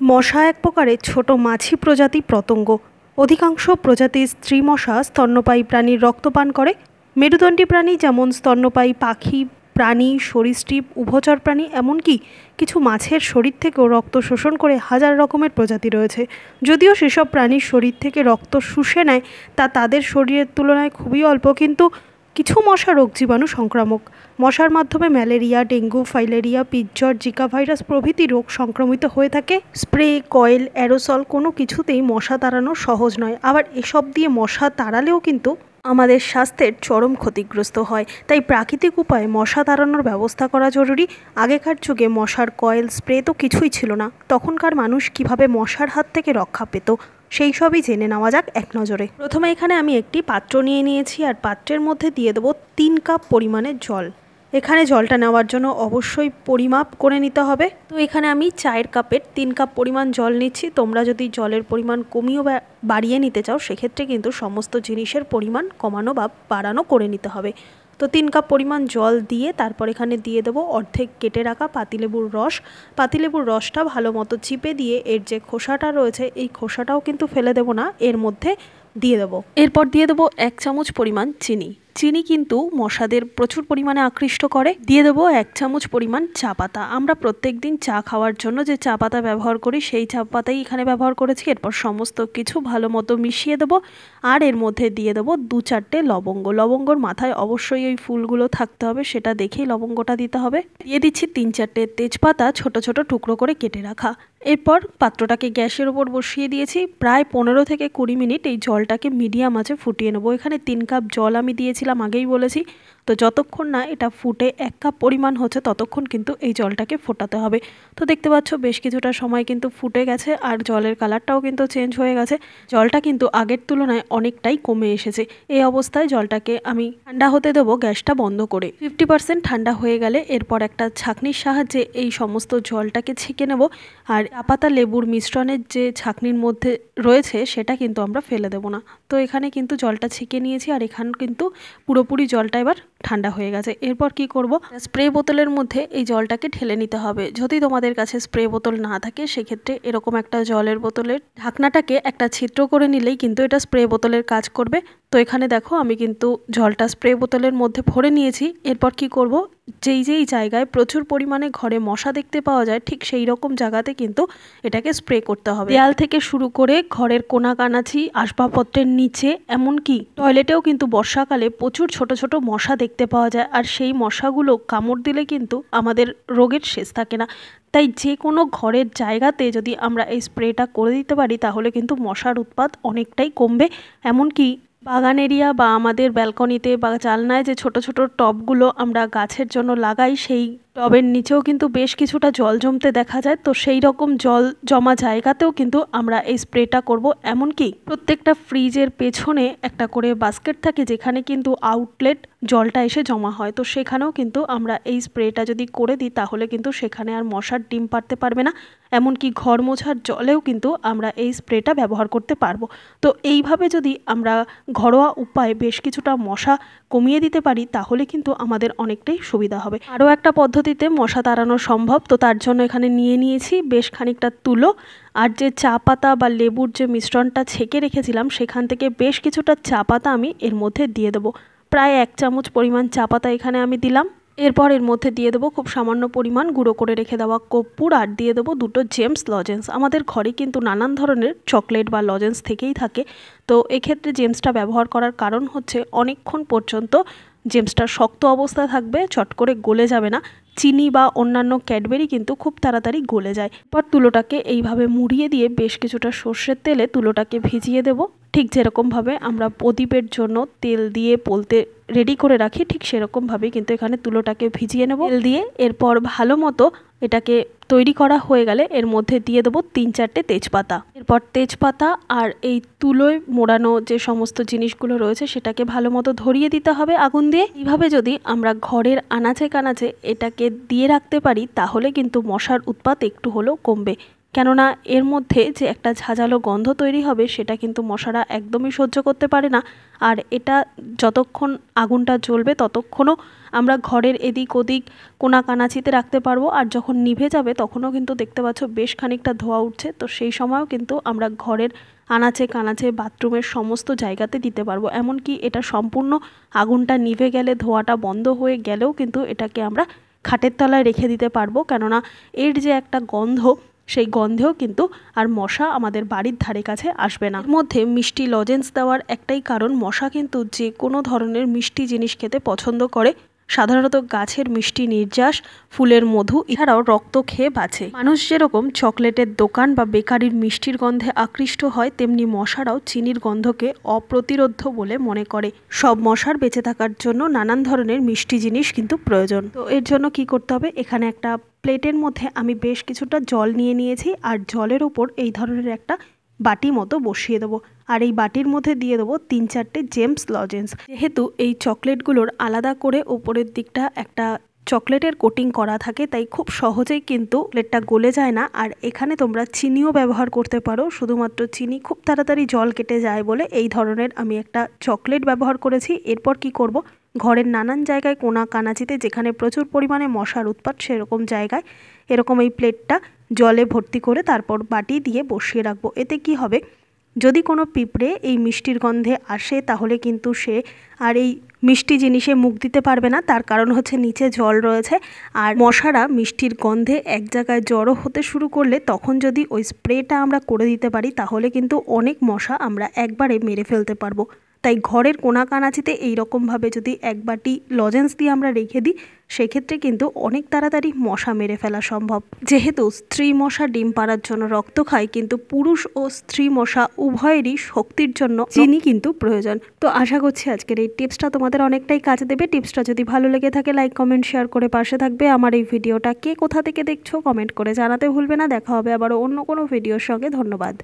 মশা এক প্রকারের ছোট মাছি প্রজাতি পতঙ্গ অধিকাংশ প্রজাতির স্ত্রী মশা স্তন্যপায়ী প্রাণীর রক্ত পান করে। মেরুদণ্ডী প্রাণী যেমন স্তন্যপায়ী পাখি, প্রাণী, সরীসৃপ, উভচর প্রাণী, এমনকি কিছু মাছের শরীর থেকেও রক্ত শোষণ করে হাজার রকমের প্রজাতি রয়েছে। যদিও সেসব প্রাণীর শরীর থেকে রক্ত শুষে নেয়, তা তাদের শরীরের তুলনায় খুবই অল্প, কিন্তু কিছু মশা রোগ জীবাণু সংক্রামক। মশার মাধ্যমে ম্যালেরিয়া, ডেঙ্গু, ফাইলেরিয়া, পিজ্জর, জিকা ভাইরাস প্রভৃতি রোগ সংক্রমিত হয়ে থাকে। স্প্রে, কয়েল, অ্যারোসল কোনো কিছুতেই মশা তাড়ানো সহজ নয়। আবার এসব দিয়ে মশা তাড়ালেও কিন্তু আমাদের স্বাস্থ্যের চরম ক্ষতিগ্রস্ত হয়। তাই প্রাকৃতিক উপায়ে মশা তাড়ানোর ব্যবস্থা করা জরুরি। আগেকার যুগে মশার কয়েল, স্প্রে তো কিছুই ছিল না। তখনকার মানুষ কীভাবে মশার হাত থেকে রক্ষা পেত? সেই সবই জেনে নেওয়া যাক এক নজরে। প্রথমে এখানে আমি একটি পাত্র নিয়ে নিয়েছি আর পাত্রের মধ্যে দিয়ে দেবো তিন কাপ পরিমাণের জল। এখানে জলটা নেওয়ার জন্য অবশ্যই পরিমাপ করে নিতে হবে। তো এখানে আমি চায়ের কাপের তিন কাপ পরিমাণ জল নিচ্ছি। তোমরা যদি জলের পরিমাণ কমিয়েও বাড়িয়ে নিতে চাও, সেক্ষেত্রে কিন্তু সমস্ত জিনিসের পরিমাণ কমানো বা বাড়ানো করে নিতে হবে। তো তিন কাপ পরিমাণ জল দিয়ে তারপর এখানে দিয়ে দেবো অর্ধেক কেটে রাখা পাতিলেবুর রস। পাতিলেবুর রসটা ভালো মতো চিপে দিয়ে এর যে খোসাটা রয়েছে, এই খোসাটাও কিন্তু ফেলে দেবো না, এর মধ্যে দিয়ে দেবো। এরপর দিয়ে দেবো এক চামচ পরিমাণ চিনি। চিনি কিন্তু মশাদের প্রচুর পরিমাণে আকৃষ্ট করে। দিয়ে দেবো এক চামচ পরিমাণ চা পাতা। আমরা প্রত্যেক দিন চা খাওয়ার জন্য যে চা পাতা ব্যবহার করি, সেই চা পাতাই এখানে ব্যবহার করেছি। এরপর সমস্ত কিছু ভালো মতো মিশিয়ে দেবো আর এর মধ্যে দিয়ে দেবো দু চারটে লবঙ্গ। লবঙ্গর মাথায় অবশ্যই ওই ফুলগুলো থাকতে হবে, সেটা দেখেই লবঙ্গটা দিতে হবে। দিয়ে দিচ্ছি তিন চারটে তেজপাতা ছোট ছোট টুকরো করে কেটে রাখা। এরপর পাত্রটাকে গ্যাসের ওপর বসিয়ে দিয়েছি। প্রায় পনেরো থেকে কুড়ি মিনিট এই জলটাকে মিডিয়াম আছে ফুটিয়ে নেব। এখানে তিন কাপ জল আমি দিয়েছিলাম, আগেই বলেছি। তো যতক্ষণ না এটা ফুটে এক কাপ পরিমাণ হচ্ছে, ততক্ষণ কিন্তু এই জলটাকে ফোটাতে হবে। তো দেখতে পাচ্ছ বেশ কিছুটা সময় কিন্তু ফুটে গেছে আর জলের কালারটাও কিন্তু চেঞ্জ হয়ে গেছে। জলটা কিন্তু আগের তুলনায় অনেকটাই কমে এসেছে। এই অবস্থায় জলটাকে আমি ঠান্ডা হতে দেবো গ্যাসটা বন্ধ করে। ফিফটি পার্সেন্ট ঠান্ডা হয়ে গেলে এরপর একটা ছাকনির সাহায্যে এই সমস্ত জলটাকে ছেঁকে নেব আর আপাতা লেবুর মিশ্রণের যে ছাকনির মধ্যে রয়েছে সেটা কিন্তু আমরা ফেলে দেবো না। তো এখানে কিন্তু জলটা ছেঁকে নিয়েছি আর এখান কিন্তু পুরোপুরি জলটা এবার ঠান্ডা হয়ে গেছে। এরপর কি করব? স্প্রে বোতলের মধ্যে এই জলটাকে ঢেলে নিতে হবে। যদি তোমাদের কাছে স্প্রে বোতল না থাকে, সেক্ষেত্রে এরকম একটা জলের বোতলের ঢাকনাটাকে একটা ছিদ্র করে নিলেই কিন্তু এটা স্প্রে বোতলের কাজ করবে। তো এখানে দেখো আমি কিন্তু জলটা স্প্রে বোতলের মধ্যে ভরে নিয়েছি। এরপর কি করব? যেই যেই জায়গায় প্রচুর পরিমাণে ঘরে মশা দেখতে পাওয়া যায়, ঠিক সেই রকম জায়গাতে কিন্তু এটাকে স্প্রে করতে হবে। দেয়াল থেকে শুরু করে ঘরের কোনা কানাছি আসবাবপত্রের নিচে, এমনকি টয়লেটেও কিন্তু বর্ষাকালে প্রচুর ছোট ছোট মশা দেখতে পাওয়া যায়, আর সেই মশাগুলো কামড় দিলে কিন্তু আমাদের রোগের শেষ থাকে না। তাই যে কোনো ঘরের জায়গাতে যদি আমরা এই স্প্রেটা করে দিতে পারি, তাহলে কিন্তু মশার উৎপাত অনেকটাই কমবে। এমনকি বাগান এরিয়া বা আমাদের ব্যালকনিতে বা জালনায় যে ছোট ছোট টবগুলো আমরা গাছের জন্য লাগাই, সেই টবের নিচেও কিন্তু বেশ কিছুটা জল জমতে দেখা যায়। তো সেই রকম জল জমা জায়গাতেও কিন্তু আমরা এই স্প্রেটা করব। এমনকি প্রত্যেকটা ফ্রিজের পেছনে একটা করে বাস্কেট থাকে যেখানে কিন্তু আউটলেট জলটা এসে জমা হয়। তো সেখানেও কিন্তু আমরা এই স্প্রেটা যদি করে দিই, তাহলে কিন্তু সেখানে আর মশার ডিম পারতে পারবে না। এমনকি ঘর মোছার জলেও কিন্তু আমরা এই স্প্রেটা ব্যবহার করতে পারব। তো এইভাবে যদি আমরা ঘরোয়া উপায়ে বেশ কিছুটা মশা কমিয়ে দিতে পারি, তাহলে কিন্তু আমাদের অনেকটাই সুবিধা হবে। আরও একটা পদ্ধতিতে মশা তাড়ানো সম্ভব, তো তার জন্য এখানে নিয়ে নিয়েছি বেশ খানিকটা তুলো। আর যে চা পাতা বা লেবুর যে মিশ্রণটা ছেঁকে রেখেছিলাম, সেখান থেকে বেশ কিছুটা চা পাতা আমি এর মধ্যে দিয়ে দেবো। প্রায় এক চামচ পরিমাণ চা পাতা এখানে আমি দিলাম। এরপর এর মধ্যে দিয়ে দেবো খুব সামান্য পরিমাণ গুঁড়ো করে রেখে দেওয়া কর্পূর আর দিয়ে দেবো দুটো জেমস লজেন্স। আমাদের ঘরে কিন্তু নানান ধরনের চকলেট বা লজেন্স থেকেই থাকে। তো এক্ষেত্রে জেমসটা ব্যবহার করার কারণ হচ্ছে, অনেকক্ষণ পর্যন্ত জেমসটা শক্ত অবস্থায় থাকবে, চট করে গলে যাবে না। চিনি বা অন্যান্য ক্যাডবেরি কিন্তু খুব তাড়াতাড়ি গলে যায়। এরপর তুলোটাকে এইভাবে মুড়িয়ে দিয়ে বেশ কিছুটা সর্ষের তেলে তুলোটাকে ভিজিয়ে দেবো। ঠিক যেরকমভাবে আমরা প্রদীপের জন্য তেল দিয়ে পলতে রেডি করে রাখি, ঠিক সেরকমভাবেই কিন্তু এখানে তুলোটাকে ভিজিয়ে নেব। তেল দিয়ে এরপর ভালো মতো এটাকে তৈরি করা হয়ে গেলে এর মধ্যে দিয়ে দেবো তিন চারটে তেজপাতা। এরপর তেজপাতা আর এই তুলোয় মোড়ানো যে সমস্ত জিনিসগুলো রয়েছে সেটাকে ভালো মতো ধরিয়ে দিতে হবে আগুন দিয়ে। এইভাবে যদি আমরা ঘরের আনাচে কানাচে এটাকে দিয়ে রাখতে পারি, তাহলে কিন্তু মশার উৎপাত একটু হলেও কমবে। কেননা এর মধ্যে যে একটা ঝাঁঝালো গন্ধ তৈরি হবে, সেটা কিন্তু মশারা একদমই সহ্য করতে পারে না। আর এটা যতক্ষণ আগুনটা জ্বলবে, ততক্ষণও আমরা ঘরের এদিক ওদিক কোনা কানাচিতে রাখতে পারব। আর যখন নিভে যাবে, তখনও কিন্তু দেখতে পাচ্ছ বেশ খানিকটা ধোয়া উঠছে। তো সেই সময়ও কিন্তু আমরা ঘরের আনাচে কানাচে বাথরুমের সমস্ত জায়গাতে দিতে পারব। এমনকি এটা সম্পূর্ণ আগুনটা নিভে গেলে, ধোয়াটা বন্ধ হয়ে গেলেও কিন্তু এটাকে আমরা খাটের তলায় রেখে দিতে পারব। কেননা এর যে একটা গন্ধ সেই গন্ধেও কিন্তু আর মশা আমাদের বাড়ির ধারে কাছে আসবে না। মধ্যে মিষ্টি লজেন্স দেওয়ার একটাই কারণ, মশা কিন্তু যে কোনো ধরনের মিষ্টি জিনিস খেতে পছন্দ করে, সাধারণত গাছের মিষ্টি নির্যাস, ফুলের মধু এছাড়াও রক্ত খেয়ে বাঁচে। মানুষ যেরকম চকলেটের দোকান বা বেকারির মিষ্টির গন্ধে আকৃষ্ট হয়, তেমনি মশারাও চিনির গন্ধকে অপ্রতিরোধ্য বলে মনে করে। সব মশার বেঁচে থাকার জন্য নানান ধরনের মিষ্টি জিনিস কিন্তু প্রয়োজন। তো এর জন্য কি করতে হবে? এখানে একটা প্লেটের মধ্যে আমি বেশ কিছুটা জল নিয়ে নিয়েছি আর জলের ওপর এই ধরনের একটা বাটি মতো বসিয়ে দেবো। আর এই বাটির মধ্যে দিয়ে দেবো তিন চারটে জেমস লজেন্স। যেহেতু এই চকলেটগুলোর আলাদা করে ওপরের দিকটা একটা চকলেটের কোটিং করা থাকে, তাই খুব সহজেই কিন্তু প্লেটটা গলে যায় না। আর এখানে তোমরা চিনিও ব্যবহার করতে পারো, শুধুমাত্র চিনি খুব তাড়াতাড়ি জল কেটে যায় বলে এই ধরনের আমি একটা চকলেট ব্যবহার করেছি। এরপর কি করব? ঘরের নানান জায়গায় কোনা কানাচিতে যেখানে প্রচুর পরিমাণে মশার উৎপাত সেরকম জায়গায় এরকম এই প্লেটটা জলে ভর্তি করে তারপর বাটি দিয়ে বসিয়ে রাখব। এতে কি হবে? যদি কোনো পিঁপড়ে এই মিষ্টির গন্ধে আসে, তাহলে কিন্তু সে আর এই মিষ্টি জিনিসে মুখ দিতে পারবে না। তার কারণ হচ্ছে নিচে জল রয়েছে আর মশারা মিষ্টির গন্ধে এক জায়গায় জড়ো হতে শুরু করলে তখন যদি ওই স্প্রেটা আমরা করে দিতে পারি, তাহলে কিন্তু অনেক মশা আমরা একবারে মেরে ফেলতে পারব। তাই ঘরের কোনা কানাচিতে এইরকমভাবে যদি এক বাটি লজেন্স দিয়ে আমরা রেখে দিই, সেক্ষেত্রে কিন্তু অনেক তাড়াতাড়ি মশা মেরে ফেলা সম্ভব। যেহেতু স্ত্রী মশা ডিম পাড়ার জন্য রক্ত খায়, কিন্তু পুরুষ ও স্ত্রী মশা উভয়েরই শক্তির জন্য চিনি কিন্তু প্রয়োজন। তো আশা করছি আজকের এই টিপসটা তোমাদের অনেকটাই কাজে দেবে। টিপসটা যদি ভালো লেগে থাকে, লাইক, কমেন্ট, শেয়ার করে পাশে থাকবে। আমার এই ভিডিওটা কে কোথা থেকে দেখছ, কমেন্ট করে জানাতে ভুলবে না। দেখা হবে আবার অন্য কোনো ভিডিওর সঙ্গে। ধন্যবাদ।